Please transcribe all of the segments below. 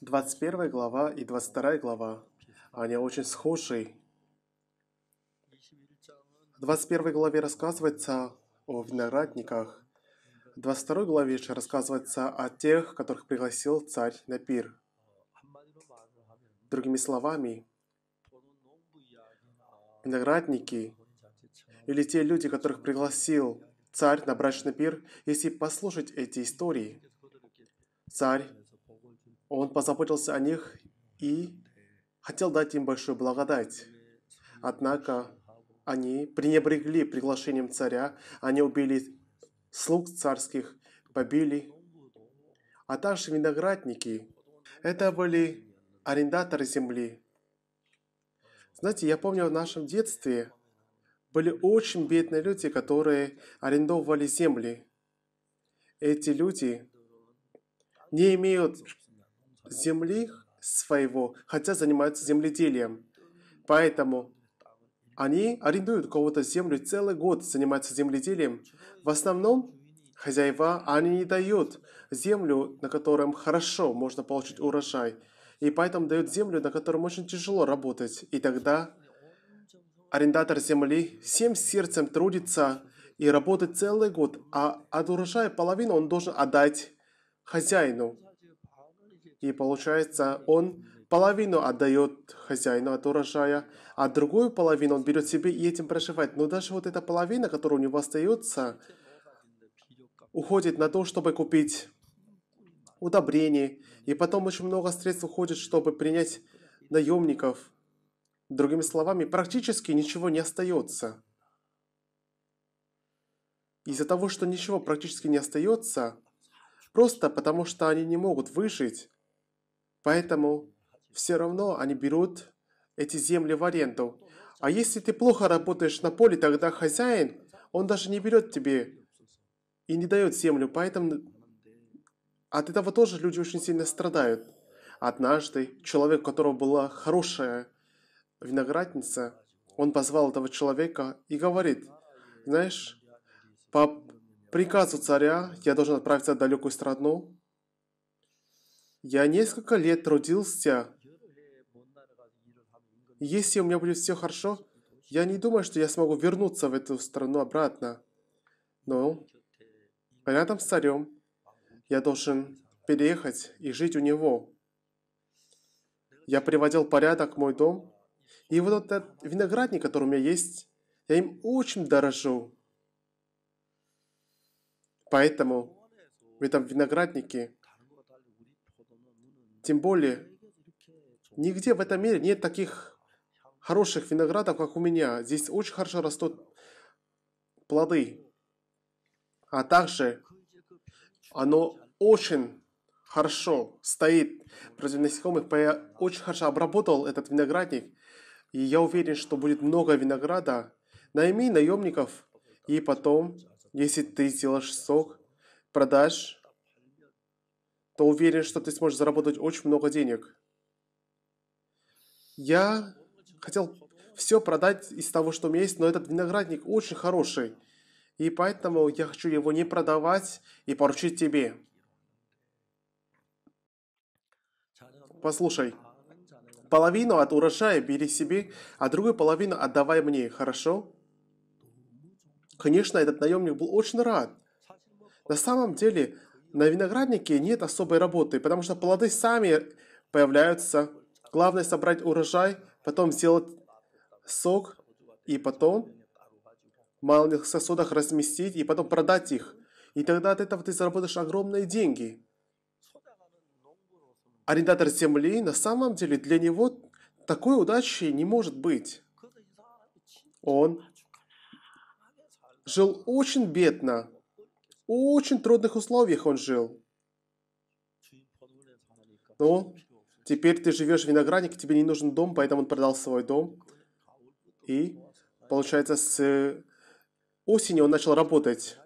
21 глава и 22 глава, они очень схожи. В 21 главе рассказывается о виноградниках. В 22 главе же рассказывается о тех, которых пригласил царь на пир. Другими словами, виноградники или те люди, которых пригласил царь на брачный пир, если послушать эти истории, царь, он позаботился о них и хотел дать им большую благодать. Однако они пренебрегли приглашением царя, они убили слуг царских, побили, а также виноградники. Это были арендаторы земли. Знаете, я помню в нашем детстве, были очень бедные люди, которые арендовали земли. Эти люди не имеют земли своего, хотя занимаются земледелием. Поэтому они арендуют кого-то землю целый год, занимаются земледелием. В основном хозяева, они не дают землю, на котором хорошо можно получить урожай. И поэтому дают землю, на котором очень тяжело работать. И тогда Арендатор земли всем сердцем трудится и работает целый год, а от урожая половину он должен отдать хозяину. И получается, он половину отдает хозяину от урожая, а другую половину он берет себе и этим проживает. Но даже вот эта половина, которая у него остается, уходит на то, чтобы купить удобрения. И потом очень много средств уходит, чтобы принять наемников – Другими словами, практически ничего не остается. Из-за того, что ничего практически не остается, просто потому что они не могут выжить, поэтому все равно они берут эти земли в аренду. А если ты плохо работаешь на поле, тогда хозяин, он даже не берет тебе и не дает землю, поэтому от этого тоже люди очень сильно страдают. Однажды человек, у которого была хорошая винограднице, он позвал этого человека и говорит, знаешь, по приказу царя я должен отправиться в далекую страну. Я несколько лет трудился. Если у меня будет все хорошо, я не думаю, что я смогу вернуться в эту страну обратно. Но рядом с царем я должен переехать и жить у него. Я приводил порядок в мой дом, и вот этот виноградник, который у меня есть, я им очень дорожу. Поэтому в этом винограднике, тем более, нигде в этом мире нет таких хороших виноградов, как у меня. Здесь очень хорошо растут плоды. А также оно очень хорошо стоит против насекомых. Я очень хорошо обработал этот виноградник. И я уверен, что будет много винограда. Найми наемников. И потом, если ты сделаешь сок, продашь, то уверен, что ты сможешь заработать очень много денег. Я хотел все продать из того, что у меня есть, но этот виноградник очень хороший. И поэтому я хочу его не продавать и поручить тебе. Послушай, половину от урожая бери себе, а другую половину отдавай мне, хорошо? Конечно, этот наемник был очень рад. На самом деле, на винограднике нет особой работы, потому что плоды сами появляются. Главное собрать урожай, потом сделать сок, и потом в малых сосудах разместить, и потом продать их. И тогда от этого ты заработаешь огромные деньги арендатор земли, на самом деле для него такой удачи не может быть. Он жил очень бедно, очень трудных условиях он жил. Но теперь ты живешь в винограднике, тебе не нужен дом, поэтому он продал свой дом. И, получается, с осени он начал работать.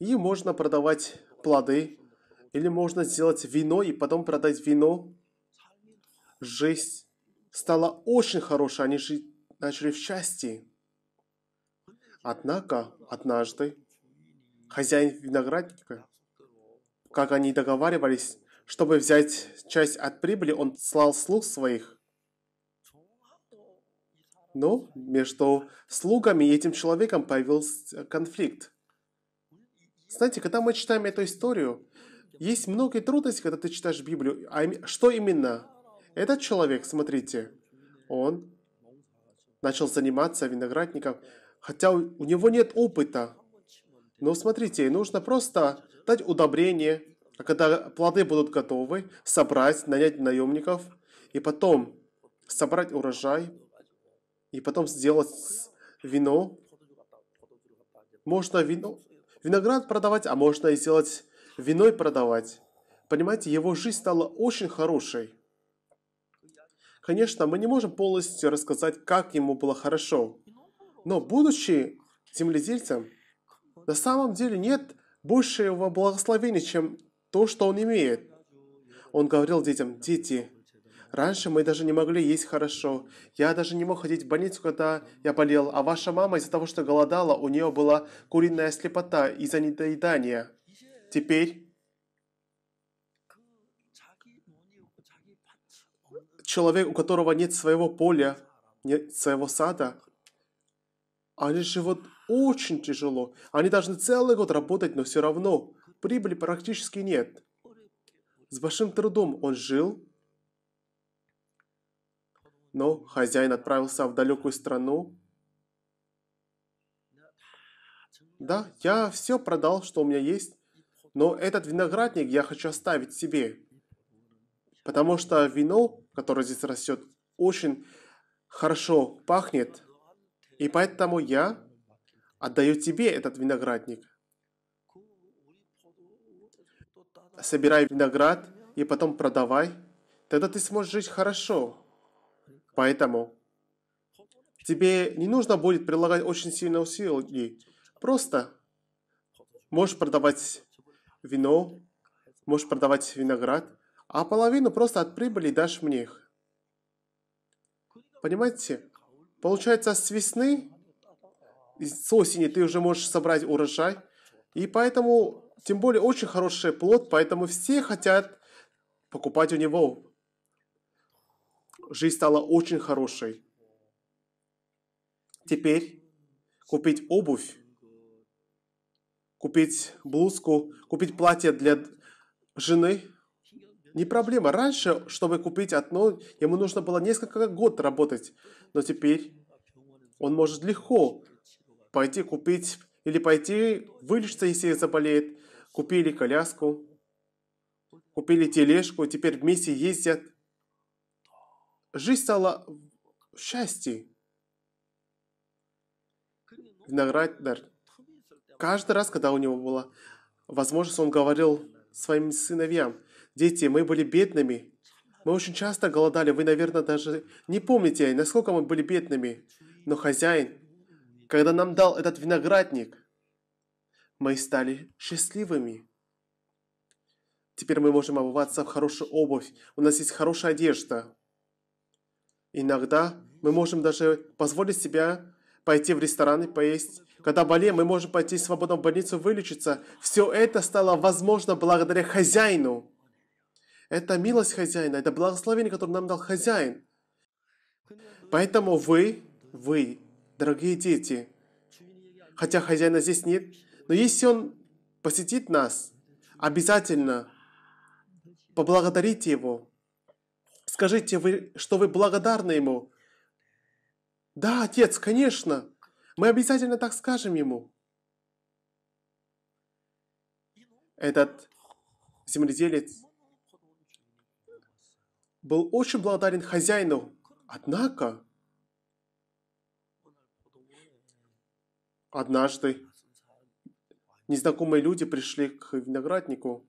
И можно продавать плоды или можно сделать вино и потом продать вино. Жизнь стала очень хорошей, они жить, начали в счастье. Однако, однажды, хозяин виноградника, как они договаривались, чтобы взять часть от прибыли, он слал слуг своих. Но между слугами и этим человеком появился конфликт. Знаете, когда мы читаем эту историю, есть много трудностей, когда ты читаешь Библию. А что именно? Этот человек, смотрите, он начал заниматься виноградником, хотя у него нет опыта. Но смотрите, нужно просто дать удобрение, а когда плоды будут готовы, собрать, нанять наемников, и потом собрать урожай, и потом сделать вино. Можно вино, виноград продавать, а можно и сделать вино и продавать. Понимаете, его жизнь стала очень хорошей. Конечно, мы не можем полностью рассказать, как ему было хорошо. Но будучи земледельцем, на самом деле нет большего благословения, чем то, что он имеет. Он говорил детям, дети, раньше мы даже не могли есть хорошо. Я даже не мог ходить в больницу, когда я болел. А ваша мама из-за того, что голодала, у нее была куриная слепота из-за недоедания. Теперь человек, у которого нет своего поля, нет своего сада, они живут очень тяжело. Они должны целый год работать, но все равно прибыли практически нет. С большим трудом он жил, но хозяин отправился в далекую страну. Да, я все продал, что у меня есть. Но этот виноградник я хочу оставить себе, потому что вино, которое здесь растет, очень хорошо пахнет, и поэтому я отдаю тебе этот виноградник. Собирай виноград и потом продавай, тогда ты сможешь жить хорошо. Поэтому тебе не нужно будет прилагать очень сильные усилия. Просто можешь продавать вино, можешь продавать виноград, а половину просто от прибыли дашь мне. Понимаете? Получается, с весны, с осени ты уже можешь собрать урожай, и поэтому, тем более, очень хороший плод, поэтому все хотят покупать у него. Жизнь стала очень хорошей. Теперь купить обувь, купить блузку, купить платье для жены не проблема. Раньше, чтобы купить одно, ему нужно было несколько год работать. Но теперь он может легко пойти купить или пойти вылечиться, если заболеет. Купили коляску, купили тележку, теперь вместе ездят. Жизнь стала в счастье. Виноградар. Каждый раз, когда у него была возможность, он говорил своим сыновьям, дети, мы были бедными, мы очень часто голодали, вы, наверное, даже не помните, насколько мы были бедными. Но хозяин, когда нам дал этот виноградник, мы стали счастливыми. Теперь мы можем обуваться в хорошую обувь, у нас есть хорошая одежда. Иногда мы можем даже позволить себе пойти в ресторан и поесть. Когда болеем, мы можем пойти свободно в больницу вылечиться. Все это стало возможно благодаря хозяину. Это милость хозяина, это благословение, которое нам дал хозяин. Поэтому вы, вы, дорогие дети, хотя хозяина здесь нет, но если он посетит нас, обязательно поблагодарите его. Скажите, вы, что вы благодарны ему. Да, отец, конечно. Мы обязательно так скажем ему. Этот земледелец был очень благодарен хозяину. Однако, однажды незнакомые люди пришли к винограднику.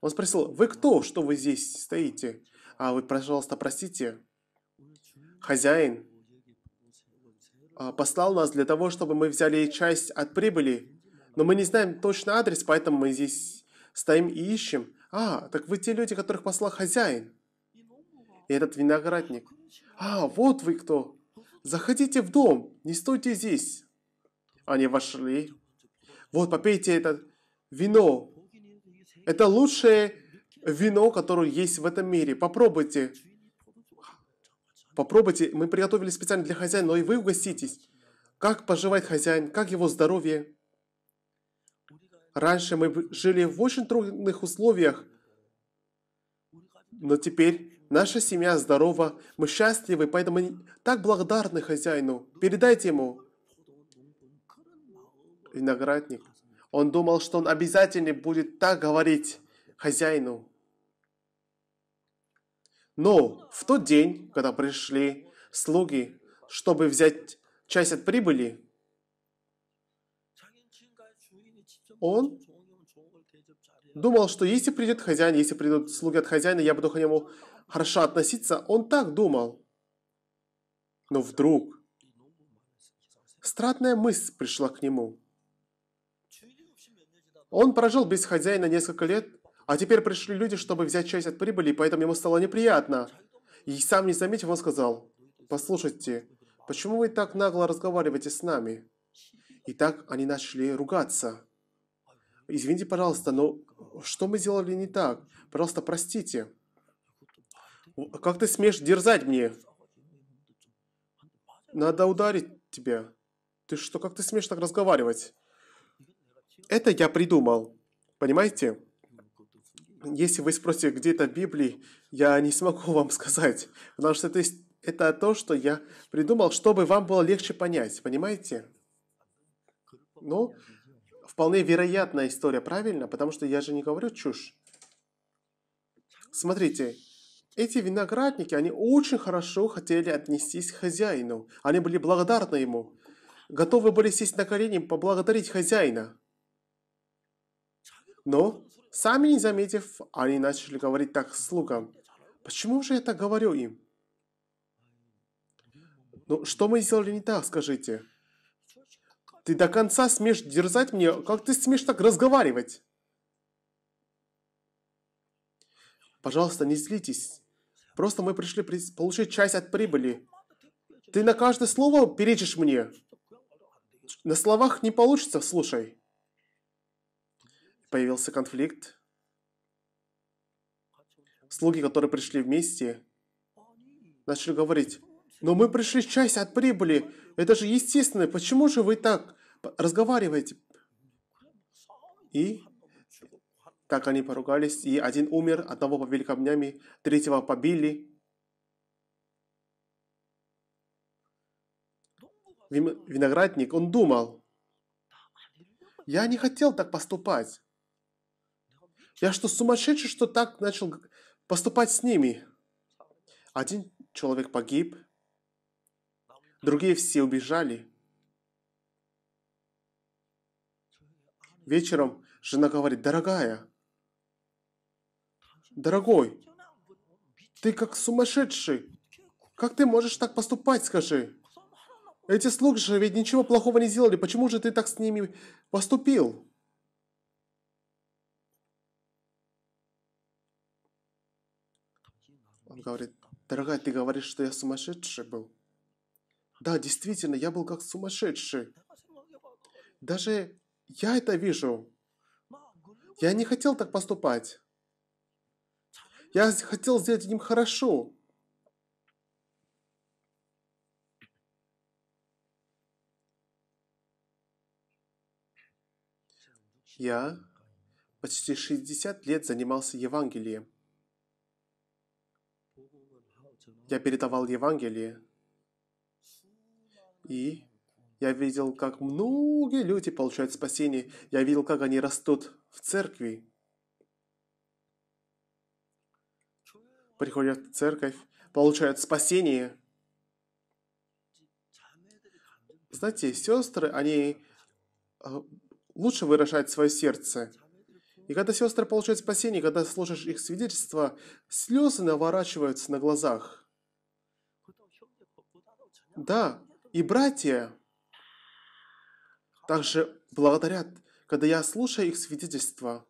Он спросил, вы кто, что вы здесь стоите? А вы, пожалуйста, простите, хозяин послал нас для того, чтобы мы взяли часть от прибыли, но мы не знаем точно адрес, поэтому мы здесь стоим и ищем. А, так вы те люди, которых послал хозяин. И этот виноградник. А, вот вы кто. Заходите в дом, не стойте здесь. Они вошли. Вот, попейте это вино. Это лучшее вино, которое есть в этом мире. Попробуйте. Попробуйте, мы приготовили специально для хозяина, но и вы угоститесь. Как поживает хозяин, как его здоровье. Раньше мы жили в очень трудных условиях, но теперь наша семья здорова, мы счастливы, поэтому мы так благодарны хозяину. Передайте ему. Виноградник. Он думал, что он обязательно будет так говорить хозяину. Но в тот день, когда пришли слуги, чтобы взять часть от прибыли, он думал, что если придет хозяин, если придут слуги от хозяина, я буду к нему хорошо относиться. Он так думал. Но вдруг стратная мысль пришла к нему. Он прожил без хозяина несколько лет, а теперь пришли люди, чтобы взять часть от прибыли, и поэтому ему стало неприятно. И сам не заметив, он сказал, «Послушайте, почему вы так нагло разговариваете с нами?» И так они начали ругаться. «Извините, пожалуйста, но что мы сделали не так? Пожалуйста, простите». «Как ты смеешь дерзать мне?» «Надо ударить тебя». «Ты что, как ты смеешь так разговаривать?» «Это я придумал. Понимаете?» если вы спросите, где это в Библии, я не смогу вам сказать, потому что это, это то, что я придумал, чтобы вам было легче понять, понимаете? Ну, вполне вероятная история, правильно? Потому что я же не говорю чушь. Смотрите, эти виноградники, они очень хорошо хотели отнестись к хозяину. Они были благодарны ему. Готовы были сесть на колени и поблагодарить хозяина. Но сами не заметив, они начали говорить так слугам. Почему же я так говорю им? Ну, что мы сделали не так, скажите? Ты до конца смеешь дерзать мне? Как ты смеешь так разговаривать? Пожалуйста, не злитесь. Просто мы пришли при- получить часть от прибыли. Ты на каждое слово перечишь мне. На словах не получится, слушай. Появился конфликт. Слуги, которые пришли вместе, начали говорить, но мы пришли часть от прибыли. Это же естественно. Почему же вы так разговариваете? И так они поругались, и один умер, одного побили камнями, третьего побили. Вин- Виноградник, он думал, я не хотел так поступать. Я что, сумасшедший, что так начал поступать с ними? Один человек погиб, другие все убежали. Вечером жена говорит, дорогая, дорогой, ты как сумасшедший. Как ты можешь так поступать, скажи? Эти слуги же ведь ничего плохого не сделали. Почему же ты так с ними поступил? говорит, дорогая, ты говоришь, что я сумасшедший был? Да, действительно, я был как сумасшедший. Даже я это вижу. Я не хотел так поступать. Я хотел сделать им хорошо. Я почти 60 лет занимался Евангелием. я передавал Евангелие, и я видел, как многие люди получают спасение. Я видел, как они растут в церкви. Приходят в церковь, получают спасение. Знаете, сестры, они э, лучше выражают свое сердце. И когда сестры получают спасение, когда слушаешь их свидетельства, слезы наворачиваются на глазах. Да, и братья также благодарят, когда я слушаю их свидетельства.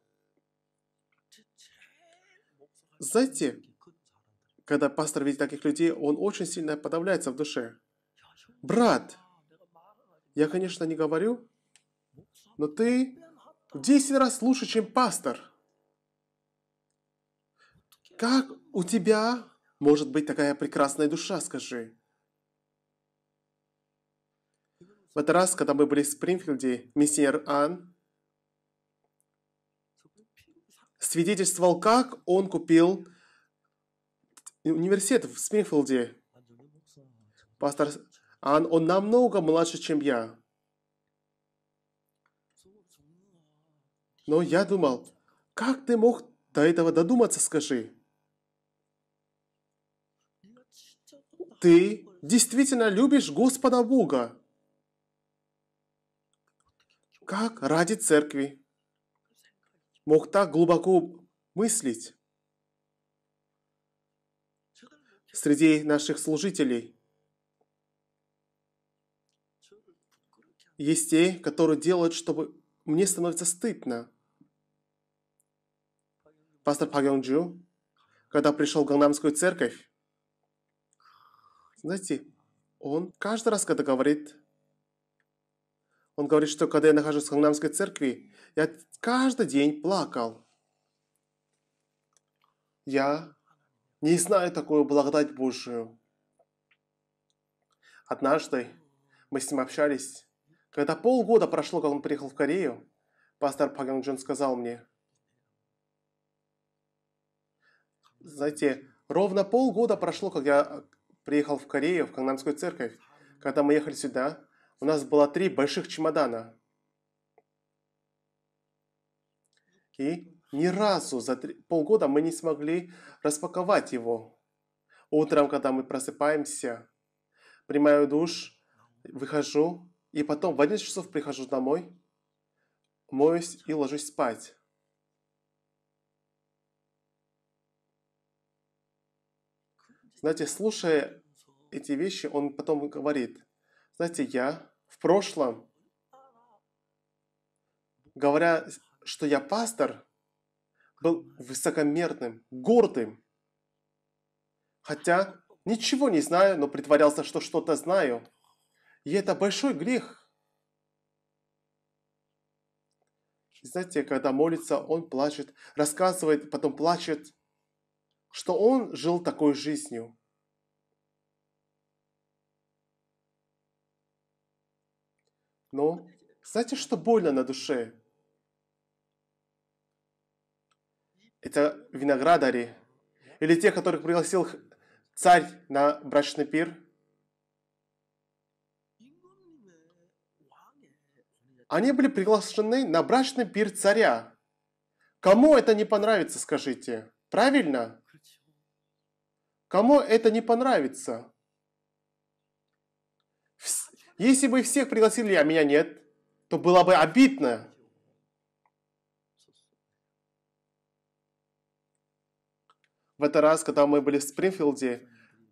Знаете, когда пастор видит таких людей, он очень сильно подавляется в душе. Брат, я, конечно, не говорю, но ты в 10 раз лучше, чем пастор. Как у тебя может быть такая прекрасная душа, скажи? В этот раз, когда мы были в Спрингфилде, миссионер Ан свидетельствовал, как он купил университет в Спрингфилде. Пастор Ан, он намного младше, чем я. Но я думал, как ты мог до этого додуматься, скажи? Ты действительно любишь Господа Бога как ради церкви мог так глубоко мыслить среди наших служителей. Есть те, которые делают, чтобы мне становится стыдно. Пастор Пак Джу, когда пришел в Гангнамскую церковь, знаете, он каждый раз, когда говорит он говорит, что когда я нахожусь в Гангнамской церкви, я каждый день плакал. Я не знаю такую благодать Божию. Однажды мы с ним общались. Когда полгода прошло, как он приехал в Корею, пастор Паган Джон сказал мне, знаете, ровно полгода прошло, как я приехал в Корею, в Кангнамскую церковь. Когда мы ехали сюда, у нас было три больших чемодана. И ни разу за три- полгода мы не смогли распаковать его. Утром, когда мы просыпаемся, принимаю душ, выхожу, и потом в 11 часов прихожу домой, моюсь и ложусь спать. Знаете, слушая эти вещи, он потом говорит, знаете, я прошлом, говоря, что я пастор, был высокомерным, гордым. Хотя ничего не знаю, но притворялся, что что-то знаю. И это большой грех. И знаете, когда молится, он плачет, рассказывает, потом плачет, что он жил такой жизнью. Ну, знаете, что больно на душе? Это виноградари. Или те, которых пригласил царь на брачный пир. Они были приглашены на брачный пир царя. Кому это не понравится, скажите? Правильно? Кому это не понравится? Если бы всех пригласили, а меня нет, то было бы обидно. В этот раз, когда мы были в Спрингфилде,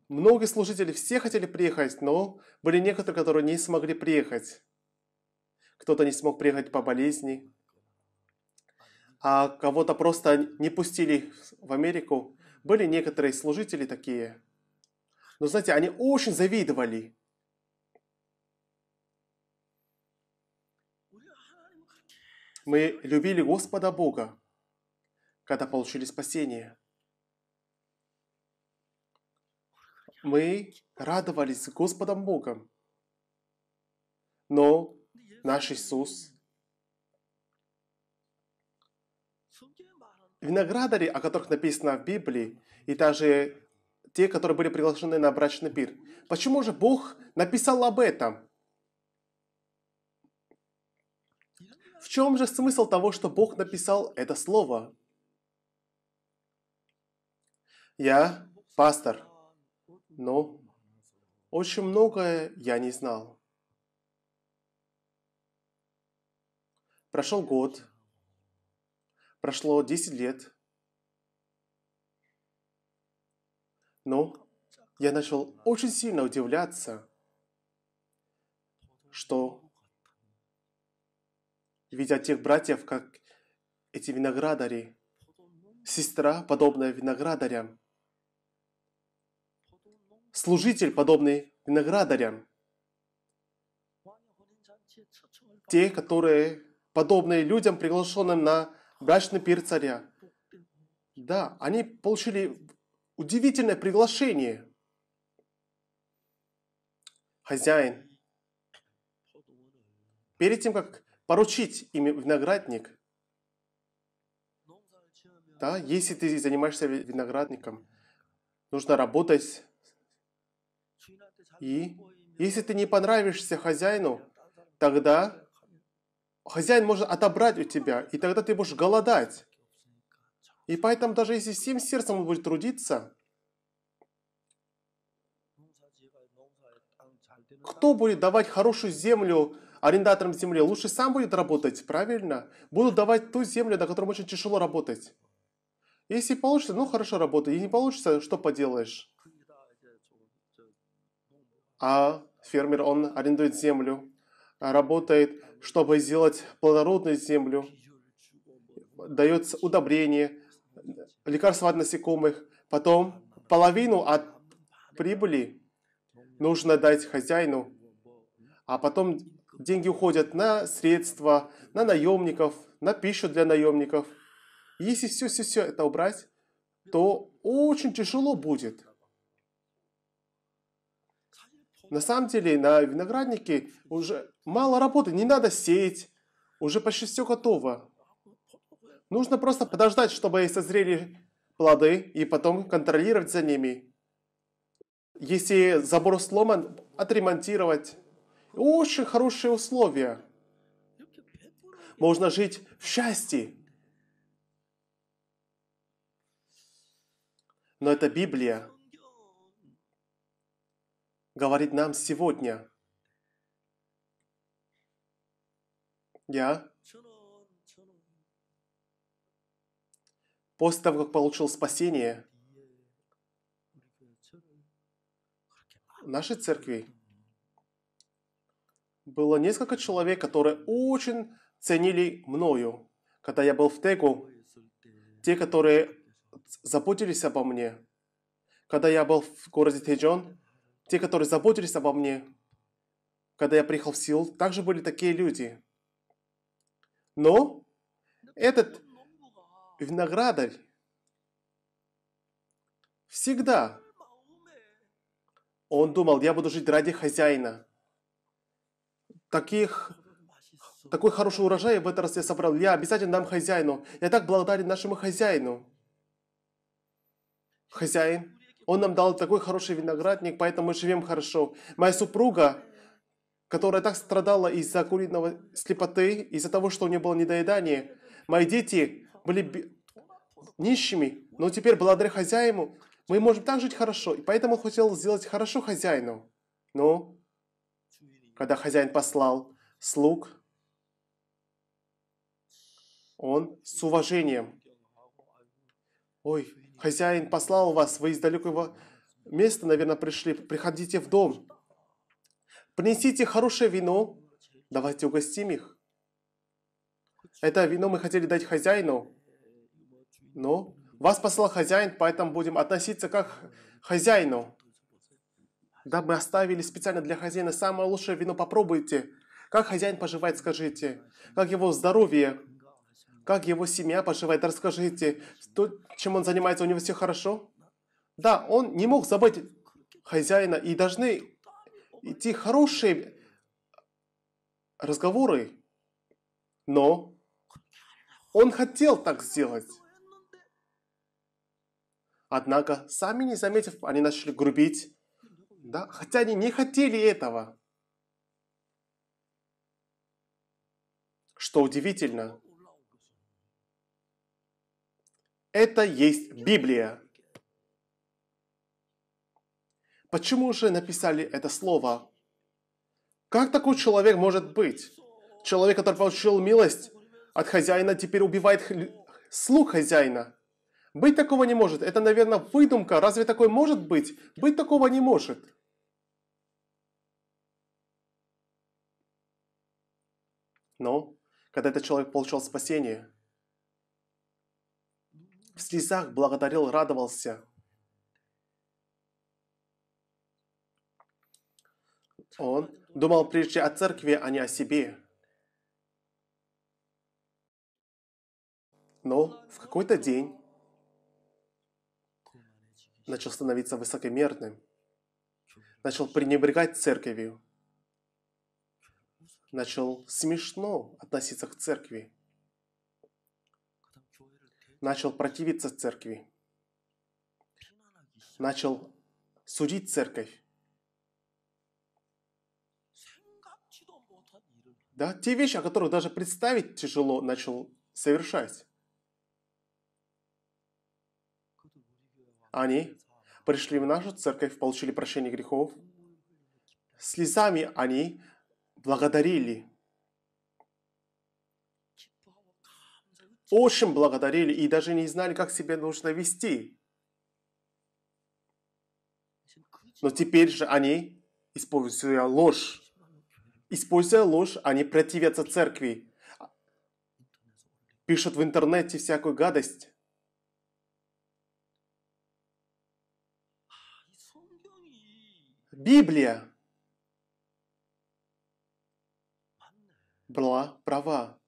многие служители все хотели приехать, но были некоторые, которые не смогли приехать. Кто-то не смог приехать по болезни, а кого-то просто не пустили в Америку. Были некоторые служители такие. Но знаете, они очень завидовали. Мы любили Господа Бога, когда получили спасение. Мы радовались Господом Богом. Но наш Иисус, виноградари, о которых написано в Библии, и даже те, которые были приглашены на брачный пир. Почему же Бог написал об этом? Чем же смысл того, что Бог написал это слово? Я пастор, но очень многое я не знал. Прошел год, прошло 10 лет, но я начал очень сильно удивляться, что видя тех братьев, как эти виноградари, сестра, подобная виноградарям, служитель, подобный виноградарям, те, которые подобные людям, приглашенным на брачный пир царя. Да, они получили удивительное приглашение. Хозяин, перед тем, как поручить ими виноградник. Да, если ты занимаешься виноградником, нужно работать. И если ты не понравишься хозяину, тогда хозяин может отобрать у тебя, и тогда ты будешь голодать. И поэтому даже если всем сердцем он будет трудиться, кто будет давать хорошую землю арендатором земли, лучше сам будет работать, правильно? Будут давать ту землю, на которой очень тяжело работать. Если получится, ну хорошо работай. Если не получится, что поделаешь? А фермер, он арендует землю, работает, чтобы сделать плодородную землю. дает удобрение, лекарства от насекомых. Потом половину от прибыли нужно дать хозяину, а потом деньги уходят на средства, на наемников, на пищу для наемников. Если все-все-все это убрать, то очень тяжело будет. На самом деле на винограднике уже мало работы, не надо сеять, уже почти все готово. Нужно просто подождать, чтобы созрели плоды, и потом контролировать за ними. Если забор сломан, отремонтировать. Очень хорошие условия. Можно жить в счастье. Но эта Библия говорит нам сегодня. Я после того, как получил спасение, нашей церкви было несколько человек, которые очень ценили мною, когда я был в Тегу, те, которые заботились обо мне. Когда я был в городе Теджон, те, которые заботились обо мне, когда я приехал в Сил, также были такие люди. Но этот виноградарь всегда он думал, я буду жить ради хозяина таких, такой хороший урожай в этот раз я собрал. Я обязательно дам хозяину. Я так благодарен нашему хозяину. Хозяин, он нам дал такой хороший виноградник, поэтому мы живем хорошо. Моя супруга, которая так страдала из-за куриного слепоты, из-за того, что у нее было недоедание. Мои дети были нищими, но теперь, благодаря хозяину, мы можем так жить хорошо. И поэтому хотел сделать хорошо хозяину. Но когда хозяин послал слуг, он с уважением. Ой, хозяин послал вас, вы из далекого места, наверное, пришли, приходите в дом. Принесите хорошее вино, давайте угостим их. Это вино мы хотели дать хозяину, но вас послал хозяин, поэтому будем относиться как хозяину дабы оставили специально для хозяина самое лучшее вино попробуйте. Как хозяин поживает, скажите. Как его здоровье. Как его семья поживает, расскажите. То, чем он занимается, у него все хорошо? Да, он не мог забыть хозяина, и должны идти хорошие разговоры. Но он хотел так сделать. Однако, сами не заметив, они начали грубить, да, хотя они не хотели этого. Что удивительно, это есть Библия. Почему же написали это слово? Как такой человек может быть? Человек, который получил милость от хозяина, теперь убивает слуг хозяина. Быть такого не может. Это, наверное, выдумка. Разве такое может быть? Быть такого не может. Но, когда этот человек получил спасение, в слезах благодарил, радовался. Он думал прежде о церкви, а не о себе. Но в какой-то день начал становиться высокомерным, начал пренебрегать церковью, начал смешно относиться к церкви, начал противиться церкви, начал судить церковь. Да, те вещи, о которых даже представить тяжело, начал совершать. Они пришли в нашу церковь, получили прощение грехов. Слезами они благодарили. Очень благодарили и даже не знали, как себя нужно вести. Но теперь же они, используя ложь, используя ложь, они противятся церкви, пишут в интернете всякую гадость. Библия была права.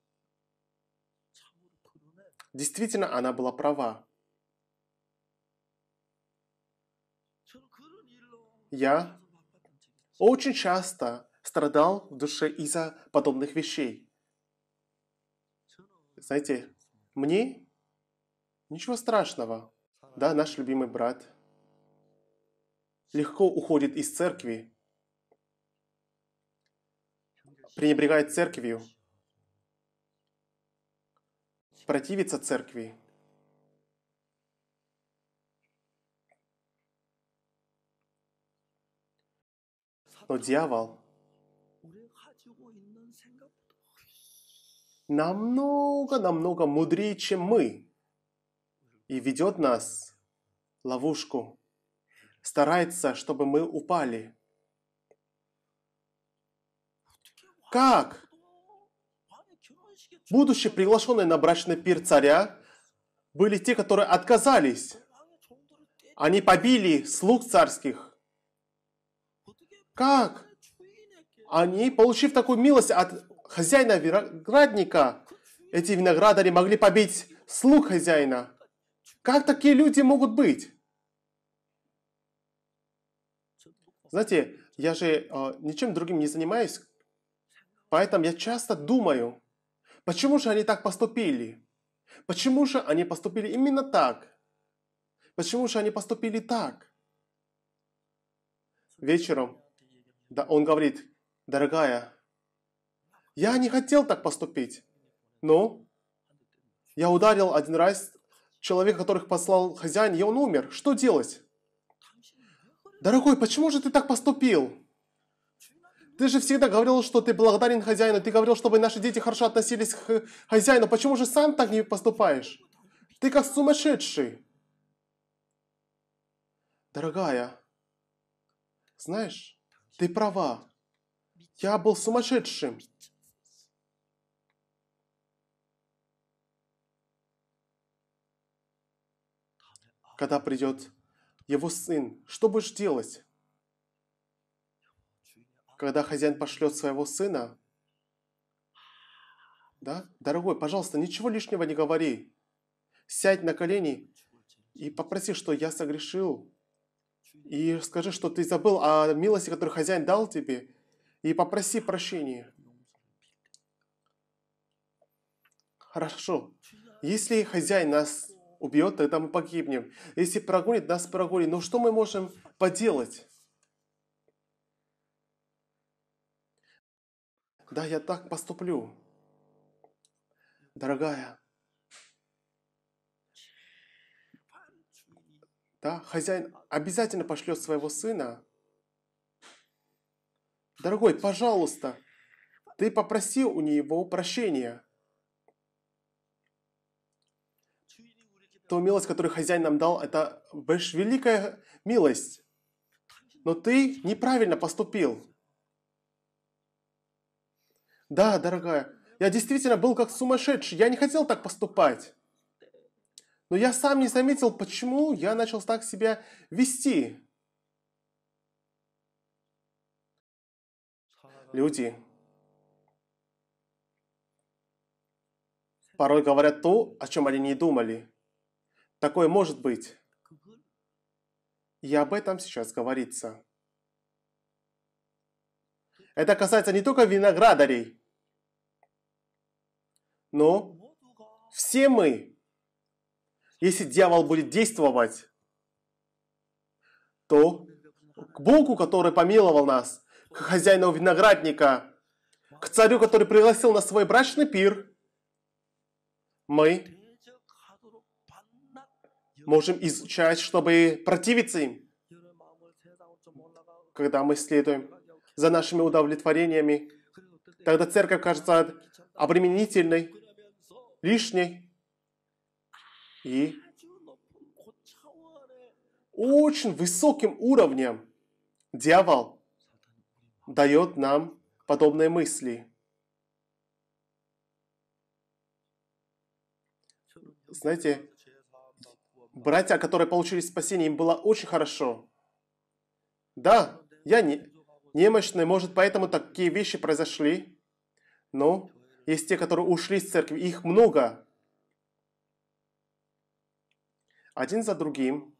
Действительно, она была права. Я очень часто страдал в душе из-за подобных вещей. Знаете, мне ничего страшного. Да, наш любимый брат легко уходит из церкви, пренебрегает церковью, противится церкви. Но дьявол намного-намного мудрее, чем мы, и ведет нас в ловушку старается, чтобы мы упали. Как? Будучи приглашенные на брачный пир царя, были те, которые отказались. Они побили слуг царских. Как? Они, получив такую милость от хозяина виноградника, эти виноградари могли побить слуг хозяина. Как такие люди могут быть? Знаете, я же э, ничем другим не занимаюсь, поэтому я часто думаю, почему же они так поступили? Почему же они поступили именно так? Почему же они поступили так? Вечером, да, он говорит, дорогая, я не хотел так поступить, но я ударил один раз человека, которых послал хозяин, и он умер. Что делать? Дорогой, почему же ты так поступил? Ты же всегда говорил, что ты благодарен хозяину. Ты говорил, чтобы наши дети хорошо относились к хозяину. Почему же сам так не поступаешь? Ты как сумасшедший. Дорогая, знаешь, ты права. Я был сумасшедшим. Когда придет его сын, что будешь делать? Когда хозяин пошлет своего сына, да? Дорогой, пожалуйста, ничего лишнего не говори. Сядь на колени и попроси, что я согрешил. И скажи, что ты забыл о милости, которую хозяин дал тебе. И попроси прощения. Хорошо. Если хозяин нас убьет, тогда мы погибнем. Если прогонит, нас прогонит. Но что мы можем поделать? Да, я так поступлю. Дорогая. Да, хозяин обязательно пошлет своего сына. Дорогой, пожалуйста, ты попроси у него прощения. то милость, которую хозяин нам дал, это великая милость. Но ты неправильно поступил. Да, дорогая, я действительно был как сумасшедший, я не хотел так поступать. Но я сам не заметил, почему я начал так себя вести. Люди порой говорят то, о чем они не думали. Такое может быть. И об этом сейчас говорится. Это касается не только виноградарей, но все мы, если дьявол будет действовать, то к Богу, который помиловал нас, к хозяину виноградника, к царю, который пригласил нас в свой брачный пир, мы можем изучать, чтобы противиться им. Когда мы следуем за нашими удовлетворениями, тогда церковь кажется обременительной, лишней и очень высоким уровнем дьявол дает нам подобные мысли. Знаете, Братья, которые получили спасение, им было очень хорошо. Да, я не, немощный, может, поэтому такие вещи произошли. Но есть те, которые ушли из церкви, их много. Один за другим.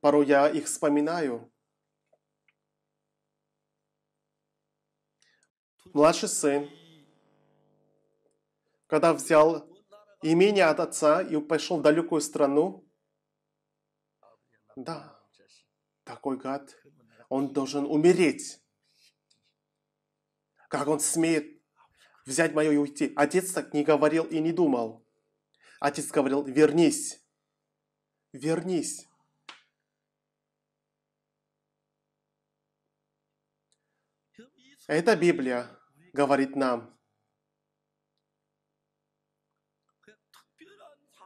Порой я их вспоминаю. Младший сын, когда взял имение от отца и пошел в далекую страну, да, такой гад, он должен умереть. Как он смеет взять мое и уйти? Отец так не говорил и не думал. Отец говорил, вернись, вернись. Это Библия говорит нам.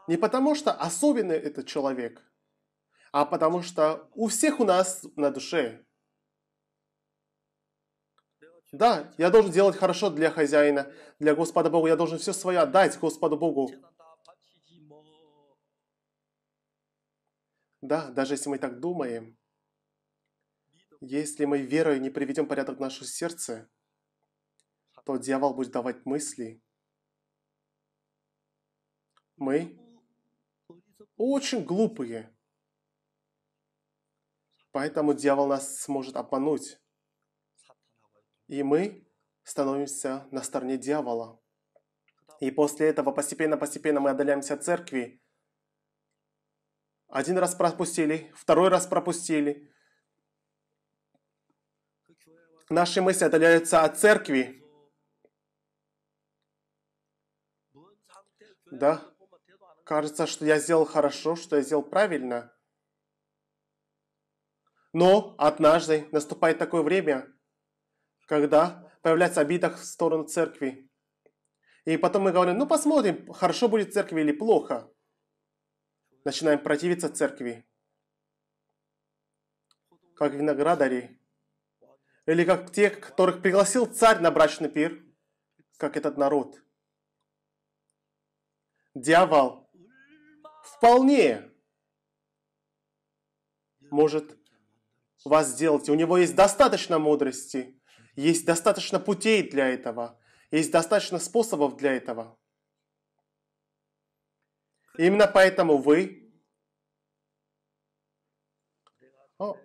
не потому, что особенный этот человек, а потому что у всех у нас на душе. Да, я должен делать хорошо для хозяина, для Господа Бога. Я должен все свое отдать Господу Богу. Да, даже если мы так думаем, если мы верой не приведем порядок в наше сердце, то дьявол будет давать мысли. Мы очень глупые. Поэтому дьявол нас сможет обмануть. И мы становимся на стороне дьявола. И после этого постепенно-постепенно мы отдаляемся от церкви. Один раз пропустили, второй раз пропустили. Наши мысли отдаляются от церкви. Да? Кажется, что я сделал хорошо, что я сделал правильно. Но однажды наступает такое время, когда появляется обида в сторону церкви. И потом мы говорим, ну посмотрим, хорошо будет церкви или плохо. Начинаем противиться церкви, как виноградари. Или как те, которых пригласил царь на брачный пир, как этот народ. Дьявол вполне может вас сделать. У него есть достаточно мудрости, есть достаточно путей для этого, есть достаточно способов для этого. Именно поэтому вы, о,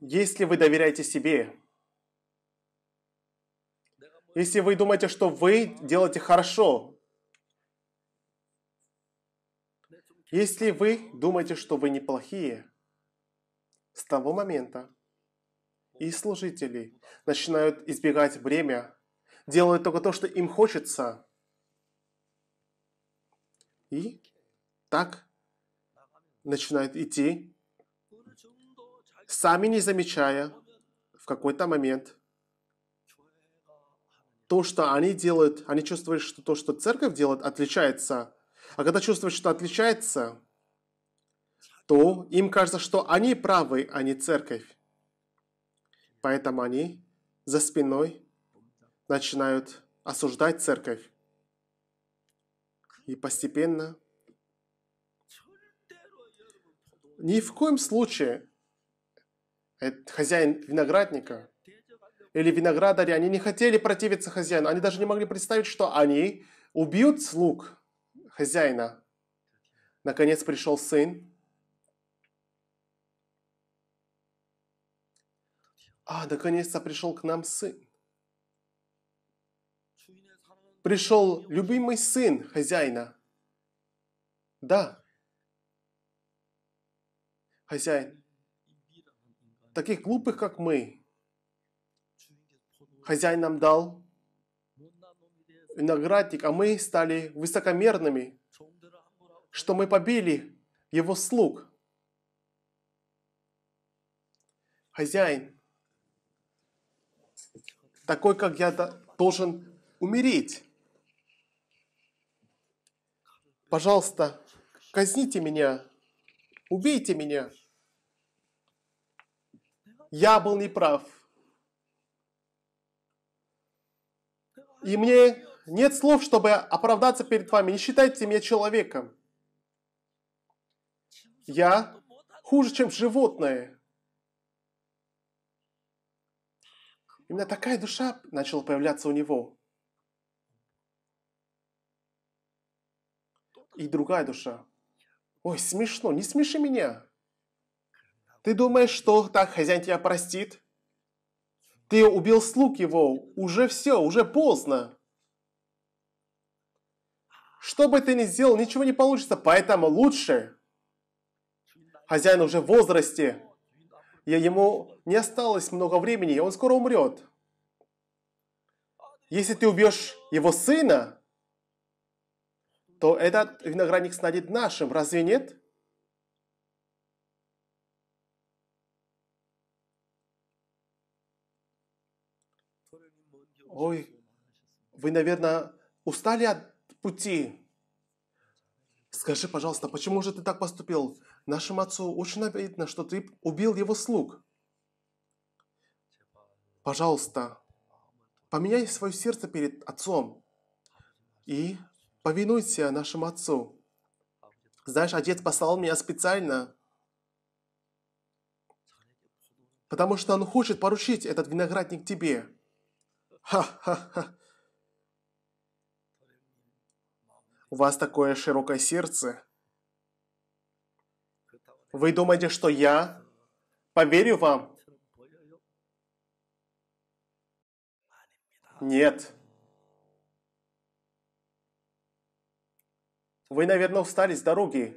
если вы доверяете себе, если вы думаете, что вы делаете хорошо, Если вы думаете, что вы неплохие, с того момента и служители начинают избегать бремя, делают только то, что им хочется. И так начинают идти, сами не замечая в какой-то момент то, что они делают, они чувствуют, что то, что церковь делает, отличается а когда чувствуют, что отличается, то им кажется, что они правы, а не церковь. Поэтому они за спиной начинают осуждать церковь. И постепенно ни в коем случае хозяин виноградника или виноградаря, они не хотели противиться хозяину. Они даже не могли представить, что они убьют слуг хозяина. Наконец пришел сын. А, наконец-то пришел к нам сын. Пришел любимый сын хозяина. Да. Хозяин. Таких глупых, как мы. Хозяин нам дал виноградник, а мы стали высокомерными, что мы побили его слуг. Хозяин, такой, как я, должен умереть. Пожалуйста, казните меня, убейте меня. Я был неправ. И мне нет слов, чтобы оправдаться перед вами. Не считайте меня человеком. Я хуже, чем животное. Именно такая душа начала появляться у него. И другая душа. Ой, смешно, не смеши меня. Ты думаешь, что так хозяин тебя простит? Ты убил слуг его. Уже все, уже поздно. Что бы ты ни сделал, ничего не получится, поэтому лучше. Хозяин уже в возрасте, и ему не осталось много времени, и он скоро умрет. Если ты убьешь его сына, то этот виноградник станет нашим, разве нет? Ой, вы, наверное, устали от пути. Скажи, пожалуйста, почему же ты так поступил? Нашему отцу очень обидно, что ты убил его слуг. Пожалуйста, поменяй свое сердце перед отцом и повинуйся нашему отцу. Знаешь, отец послал меня специально, потому что он хочет поручить этот виноградник тебе. Ха-ха-ха. У вас такое широкое сердце. Вы думаете, что я поверю вам? Нет. Вы, наверное, устали с дороги.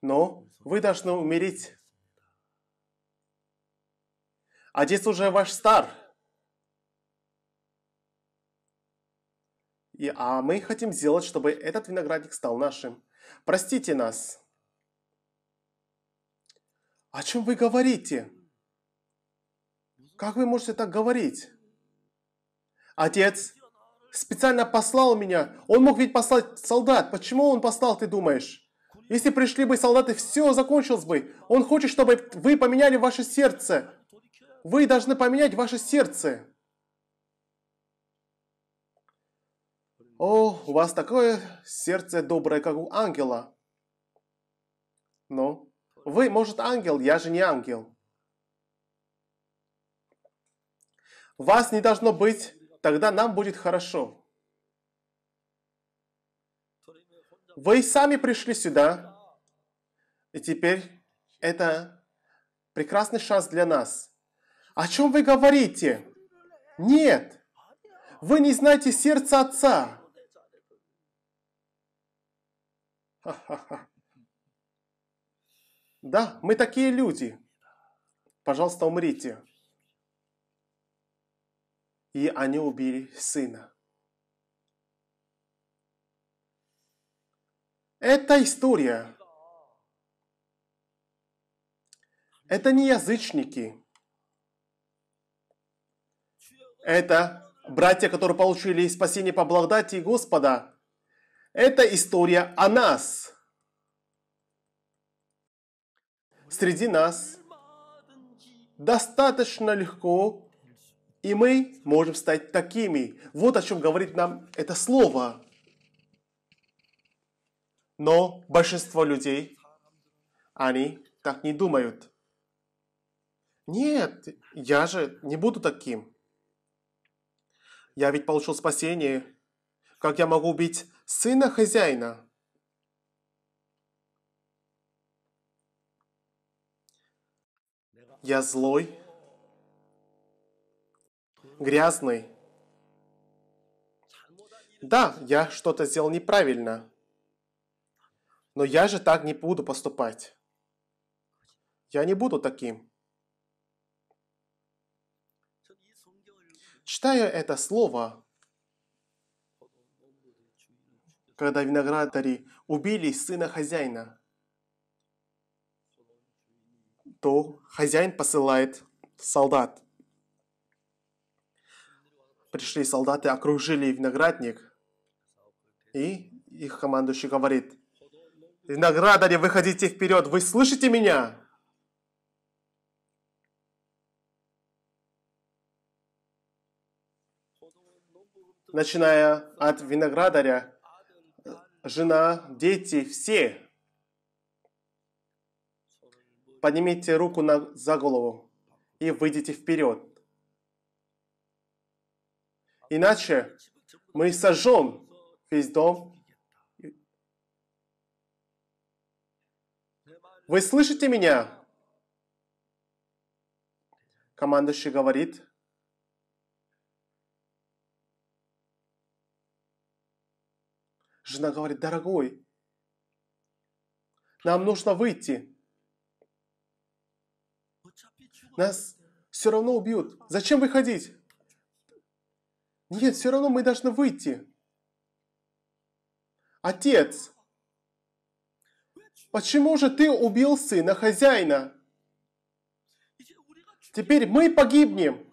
Но вы должны умереть. Отец уже ваш стар. И, а мы хотим сделать, чтобы этот виноградник стал нашим. Простите нас. О чем вы говорите? Как вы можете так говорить? Отец специально послал меня. Он мог ведь послать солдат. Почему он послал, ты думаешь? Если пришли бы солдаты, все закончилось бы. Он хочет, чтобы вы поменяли ваше сердце. Вы должны поменять ваше сердце. «О, у вас такое сердце доброе, как у ангела!» Но вы, может, ангел, я же не ангел!» «Вас не должно быть, тогда нам будет хорошо!» «Вы сами пришли сюда, и теперь это прекрасный шанс для нас!» «О чем вы говорите?» «Нет! Вы не знаете сердца Отца!» Ха-ха-ха. Да, мы такие люди. Пожалуйста, умрите. И они убили сына. Эта история, это не язычники. Это братья, которые получили спасение по благодати Господа. Это история о нас. Среди нас достаточно легко, и мы можем стать такими. Вот о чем говорит нам это слово. Но большинство людей, они так не думают. Нет, я же не буду таким. Я ведь получил спасение. Как я могу быть сына хозяина. Я злой, грязный. Да, я что-то сделал неправильно. Но я же так не буду поступать. Я не буду таким. Читая это слово, когда виноградари убили сына хозяина, то хозяин посылает солдат. Пришли солдаты, окружили виноградник, и их командующий говорит, «Виноградари, выходите вперед, вы слышите меня?» Начиная от виноградаря, жена, дети, все. Поднимите руку на, за голову и выйдите вперед. Иначе мы сожжем весь дом. Вы слышите меня? Командующий говорит – Жена говорит, дорогой, нам нужно выйти. Нас все равно убьют. Зачем выходить? Нет, все равно мы должны выйти. Отец, почему же ты убил сына хозяина? Теперь мы погибнем.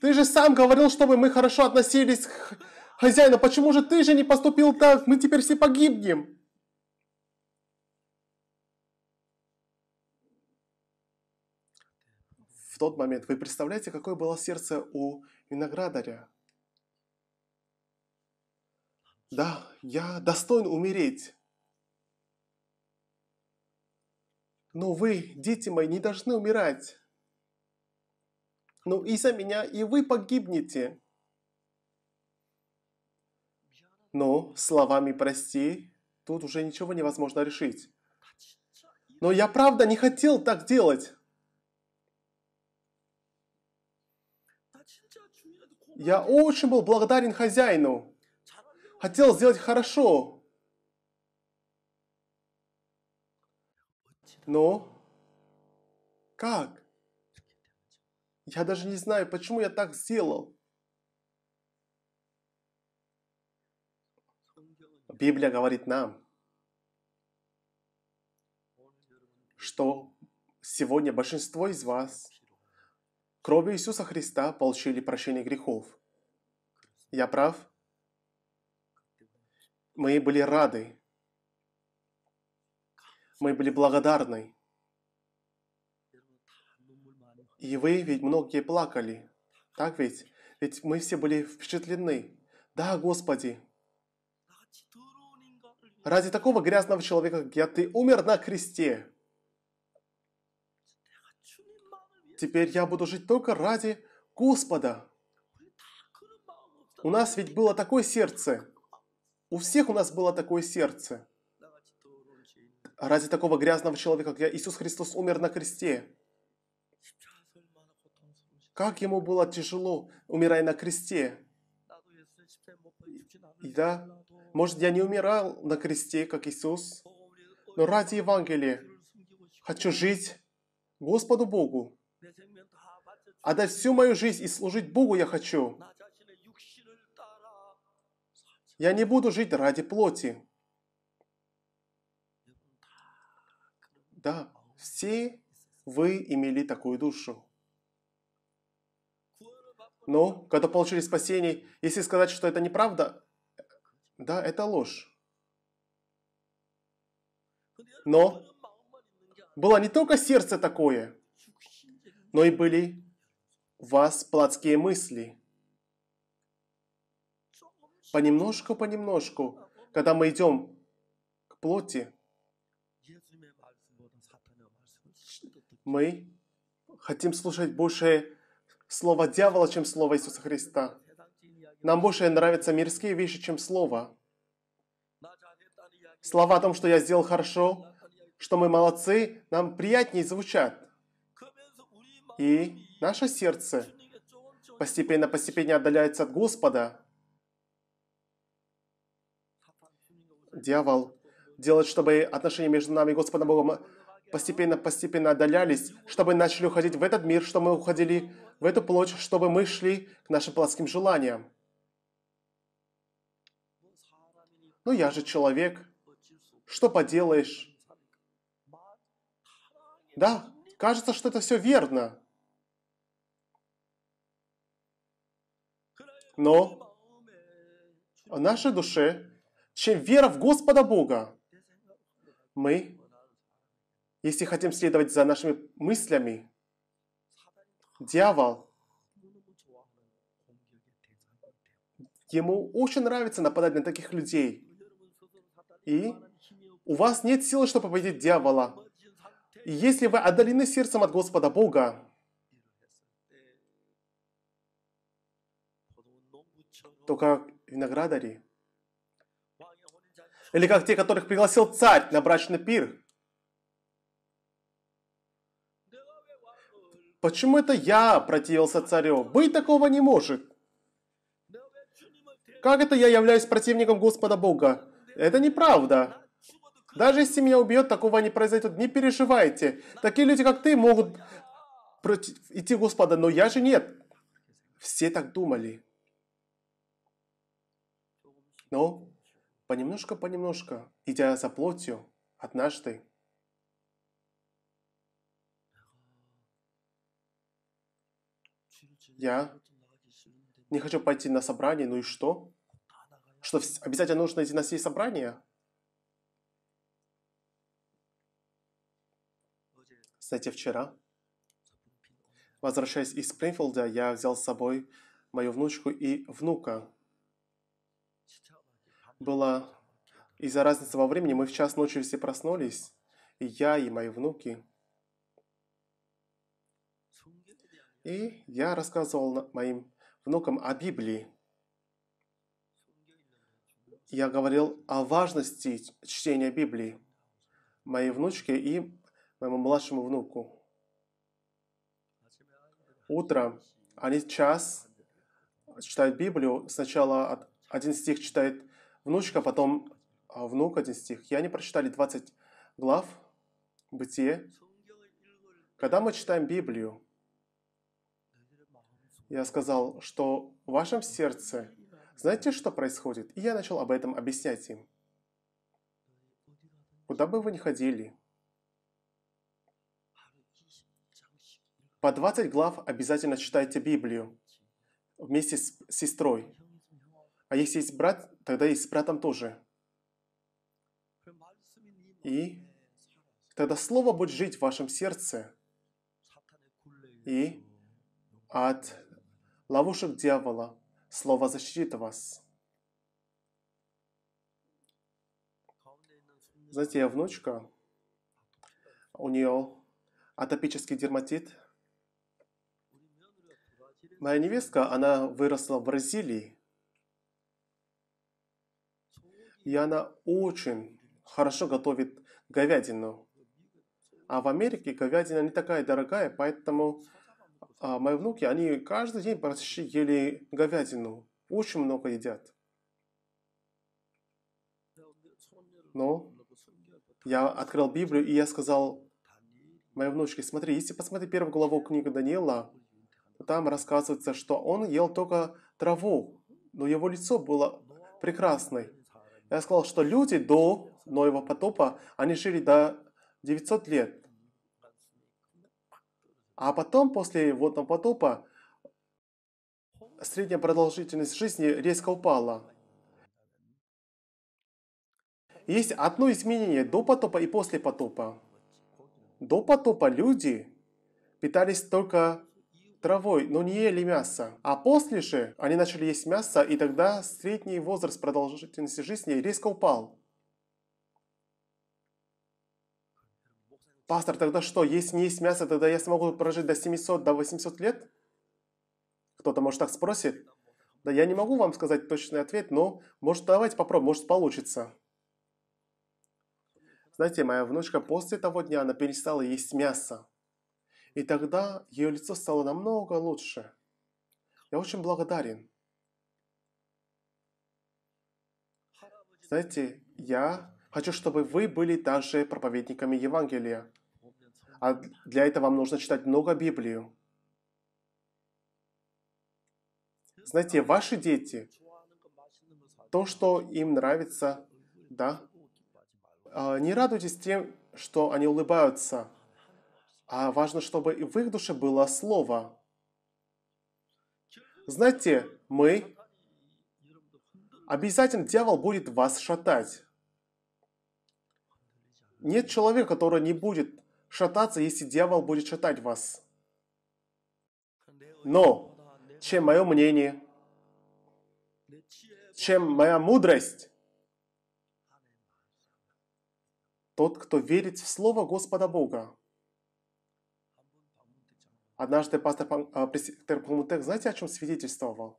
Ты же сам говорил, чтобы мы хорошо относились к хозяину. Почему же ты же не поступил так? Мы теперь все погибнем. В тот момент вы представляете, какое было сердце у виноградаря? Да, я достоин умереть. Но вы, дети мои, не должны умирать. Но из-за меня и вы погибнете. Ну, словами «прости» тут уже ничего невозможно решить. Но я правда не хотел так делать. Я очень был благодарен хозяину. Хотел сделать хорошо. Но как? Я даже не знаю, почему я так сделал. Библия говорит нам, что сегодня большинство из вас кровью Иисуса Христа получили прощение грехов. Я прав? Мы были рады. Мы были благодарны. И вы ведь многие плакали. Так ведь? Ведь мы все были впечатлены. Да, Господи, Ради такого грязного человека, как я, ты умер на кресте. Теперь я буду жить только ради Господа. У нас ведь было такое сердце. У всех у нас было такое сердце. Ради такого грязного человека, как я, Иисус Христос умер на кресте. Как ему было тяжело, умирая на кресте. И да, может, я не умирал на кресте, как Иисус, но ради Евангелия хочу жить Господу Богу. Отдать всю мою жизнь и служить Богу я хочу. Я не буду жить ради плоти. Да, все вы имели такую душу. Но, когда получили спасение, если сказать, что это неправда, да, это ложь. Но было не только сердце такое, но и были у вас плотские мысли. Понемножку, понемножку, когда мы идем к плоти, мы хотим слушать больше слова дьявола, чем слова Иисуса Христа. Нам больше нравятся мирские вещи, чем слова. Слова о том, что я сделал хорошо, что мы молодцы, нам приятнее звучат. И наше сердце постепенно-постепенно отдаляется от Господа. Дьявол делает, чтобы отношения между нами и Господом Богом постепенно-постепенно отдалялись, чтобы начали уходить в этот мир, чтобы мы уходили в эту плоть, чтобы мы шли к нашим плотским желаниям. Ну я же человек. Что поделаешь? Да, кажется, что это все верно. Но в нашей душе, чем вера в Господа Бога, мы, если хотим следовать за нашими мыслями, дьявол, ему очень нравится нападать на таких людей – и у вас нет силы, чтобы победить дьявола. И если вы отдалены сердцем от Господа Бога, то как виноградари, или как те, которых пригласил царь на брачный пир. Почему это я противился царю? Быть такого не может. Как это я являюсь противником Господа Бога? Это неправда. Даже если меня убьет, такого не произойдет. Не переживайте. Такие люди, как ты, могут идти Господа, но я же нет. Все так думали. Но понемножку-понемножку, идя за плотью, однажды я не хочу пойти на собрание, ну и что? Что, обязательно нужно идти на сей собрание? Знаете, вчера, возвращаясь из Спрингфилда, я взял с собой мою внучку и внука. Было из-за разницы во времени, мы в час ночи все проснулись, и я, и мои внуки. И я рассказывал моим внукам о Библии я говорил о важности чтения Библии моей внучке и моему младшему внуку. Утро, они час читают Библию. Сначала один стих читает внучка, потом а, внук один стих. И они прочитали 20 глав бытия. Когда мы читаем Библию, я сказал, что в вашем сердце знаете, что происходит? И я начал об этом объяснять им. Куда бы вы ни ходили, по 20 глав обязательно читайте Библию вместе с сестрой. А если есть брат, тогда и с братом тоже. И тогда Слово будет жить в вашем сердце. И от ловушек дьявола Слово защитит вас. Знаете, я внучка, у нее атопический дерматит. Моя невестка, она выросла в Бразилии. И она очень хорошо готовит говядину. А в Америке говядина не такая дорогая, поэтому а мои внуки, они каждый день почти ели говядину. Очень много едят. Но я открыл Библию, и я сказал моей внучке, смотри, если посмотреть первую главу книги Даниила, то там рассказывается, что он ел только траву, но его лицо было прекрасной. Я сказал, что люди до Ноева потопа, они жили до 900 лет. А потом, после водного потопа, средняя продолжительность жизни резко упала. Есть одно изменение до потопа и после потопа. До потопа люди питались только травой, но не ели мясо. А после же они начали есть мясо, и тогда средний возраст продолжительности жизни резко упал. Пастор, тогда что, если не есть мясо, тогда я смогу прожить до 700, до 800 лет? Кто-то, может, так спросит. Да я не могу вам сказать точный ответ, но, может, давайте попробуем, может, получится. Знаете, моя внучка после того дня, она перестала есть мясо. И тогда ее лицо стало намного лучше. Я очень благодарен. Знаете, я хочу, чтобы вы были также проповедниками Евангелия. А для этого вам нужно читать много Библию. Знаете, ваши дети, то, что им нравится, да, а, не радуйтесь тем, что они улыбаются, а важно, чтобы и в их душе было слово. Знаете, мы обязательно дьявол будет вас шатать. Нет человека, который не будет шататься, если дьявол будет шатать вас. Но, чем мое мнение, чем моя мудрость, тот, кто верит в Слово Господа Бога. Однажды пастор а, пресвитер Палмутек, знаете, о чем свидетельствовал?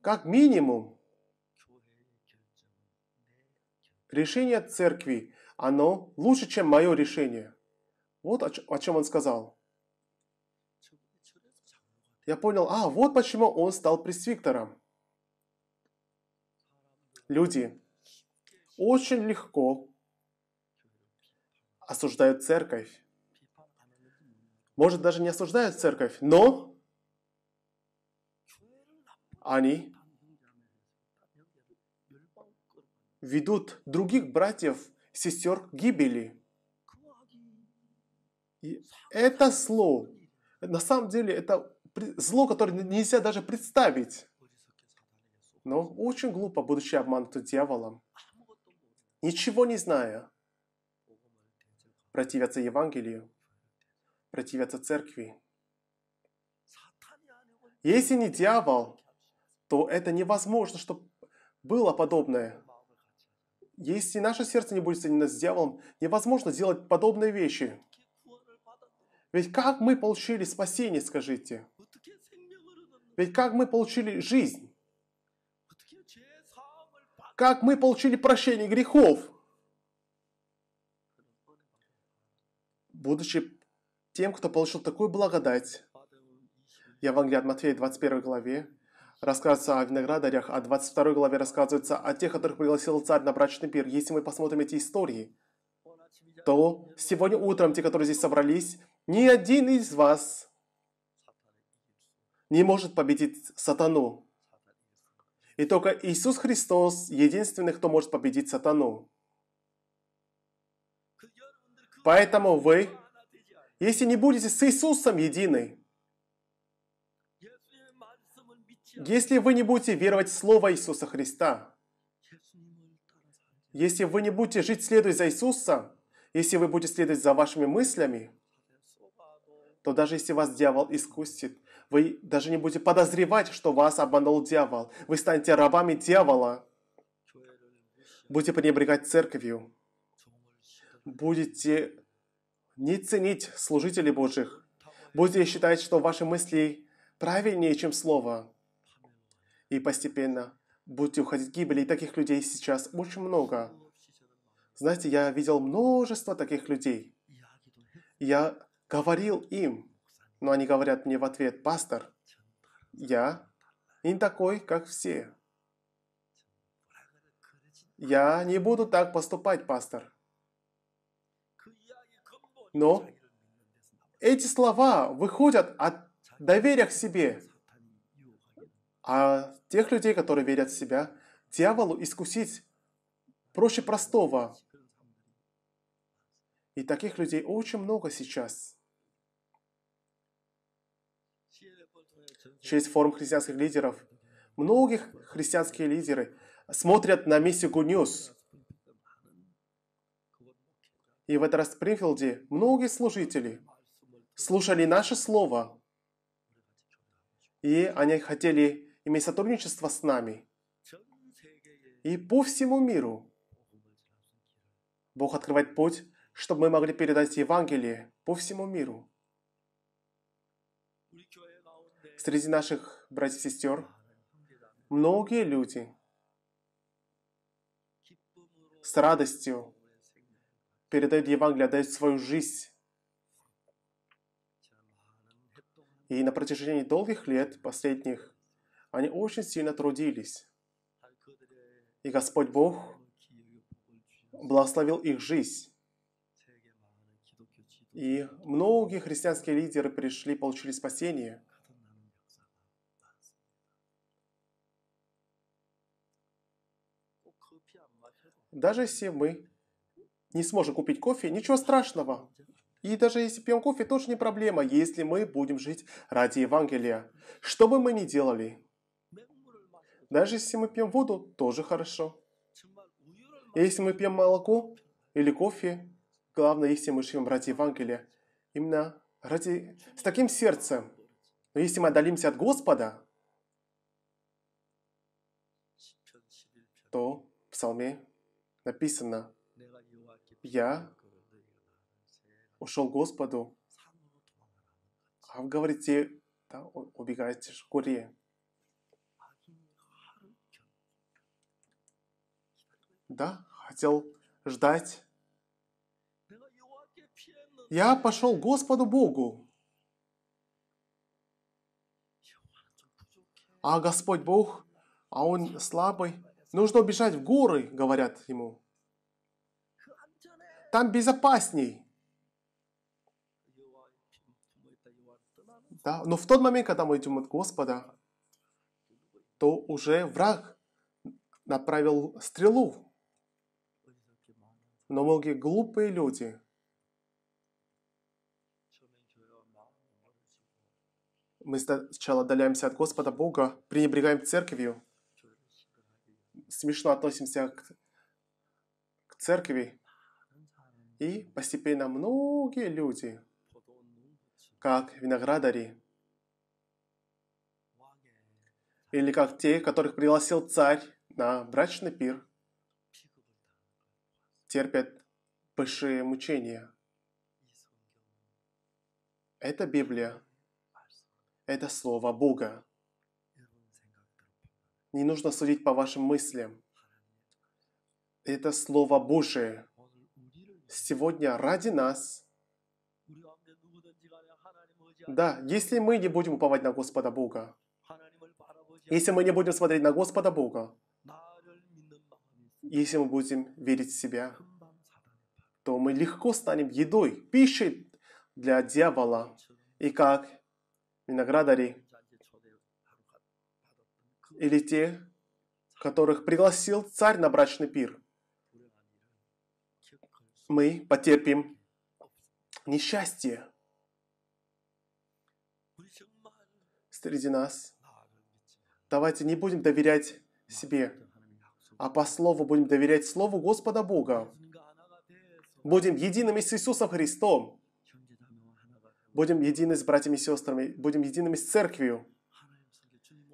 Как минимум, решение церкви, оно лучше, чем мое решение. Вот о чем он сказал. Я понял, а, вот почему он стал пресвиктором. Люди очень легко осуждают церковь. Может, даже не осуждают церковь, но они ведут других братьев, сестер к гибели. И это зло. На самом деле, это зло, которое нельзя даже представить. Но очень глупо, будучи обманутым дьяволом, ничего не зная, противятся Евангелию, противятся церкви. Если не дьявол, то это невозможно, чтобы было подобное. Если наше сердце не будет соединено с дьяволом, невозможно сделать подобные вещи. Ведь как мы получили спасение, скажите? Ведь как мы получили жизнь? Как мы получили прощение грехов? Будучи тем, кто получил такую благодать. Евангелие от Матфея, 21 главе, рассказывается о виноградарях, а 22 главе рассказывается о тех, которых пригласил царь на брачный пир. Если мы посмотрим эти истории, то сегодня утром те, которые здесь собрались, ни один из вас не может победить сатану. И только Иисус Христос единственный, кто может победить сатану. Поэтому вы, если не будете с Иисусом едины, если вы не будете веровать в Слово Иисуса Христа, если вы не будете жить следуя за Иисусом, если вы будете следовать за вашими мыслями, то даже если вас дьявол искусит, вы даже не будете подозревать, что вас обманул дьявол. Вы станете рабами дьявола. Будете пренебрегать церковью. Будете не ценить служителей Божьих. Будете считать, что ваши мысли правильнее, чем слово. И постепенно будете уходить в гибель. И таких людей сейчас очень много. Знаете, я видел множество таких людей. Я говорил им, но они говорят мне в ответ, пастор, я не такой, как все. Я не буду так поступать, пастор. Но эти слова выходят от доверия к себе. А тех людей, которые верят в себя, дьяволу искусить проще простого. И таких людей очень много сейчас. Через форум христианских лидеров многие христианские лидеры смотрят на миссию News. И в этот раз в Спрингфилде многие служители слушали наше слово, и они хотели иметь сотрудничество с нами. И по всему миру Бог открывает путь чтобы мы могли передать Евангелие по всему миру. Среди наших братьев и сестер многие люди с радостью передают Евангелие, отдают свою жизнь. И на протяжении долгих лет, последних, они очень сильно трудились. И Господь Бог благословил их жизнь. И многие христианские лидеры пришли, получили спасение. Даже если мы не сможем купить кофе, ничего страшного. И даже если пьем кофе, тоже не проблема, если мы будем жить ради Евангелия. Что бы мы ни делали, даже если мы пьем воду, тоже хорошо. Если мы пьем молоко или кофе, главное, если мы живем ради Евангелия, именно ради, с таким сердцем. Но если мы отдалимся от Господа, то в псалме написано, «Я ушел к Господу, а вы говорите, да, убегаете в горе». Да, хотел ждать. Я пошел Господу Богу. А Господь Бог, а Он слабый. Нужно убежать в горы, говорят ему. Там безопасней. Да? Но в тот момент, когда мы идем от Господа, то уже враг направил стрелу. Но многие глупые люди. Мы сначала отдаляемся от Господа Бога, пренебрегаем церковью, смешно относимся к, к церкви, и постепенно многие люди, как виноградари, или как те, которых пригласил царь на брачный пир, терпят большие мучения. Это Библия. Это Слово Бога. Не нужно судить по вашим мыслям. Это Слово Божие. Сегодня ради нас. Да, если мы не будем уповать на Господа Бога, если мы не будем смотреть на Господа Бога, если мы будем верить в себя, то мы легко станем едой, пищей для дьявола. И как виноградари или те, которых пригласил царь на брачный пир, мы потерпим несчастье среди нас. Давайте не будем доверять себе, а по слову будем доверять Слову Господа Бога. Будем едиными с Иисусом Христом. Будем едины с братьями и сестрами. Будем едиными с церковью.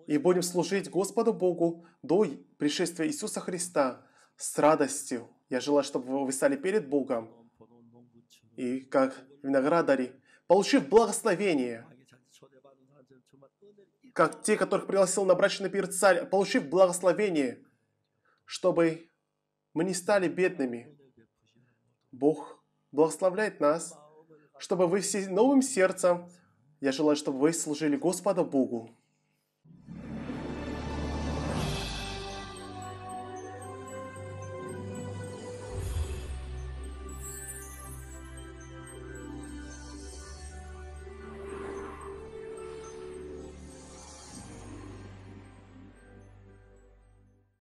И будем служить Господу Богу до пришествия Иисуса Христа с радостью. Я желаю, чтобы вы стали перед Богом. И как виноградари, получив благословение, как те, которых пригласил на брачный пир царь, получив благословение, чтобы мы не стали бедными. Бог благословляет нас, чтобы вы все новым сердцем, я желаю, чтобы вы служили Господу Богу.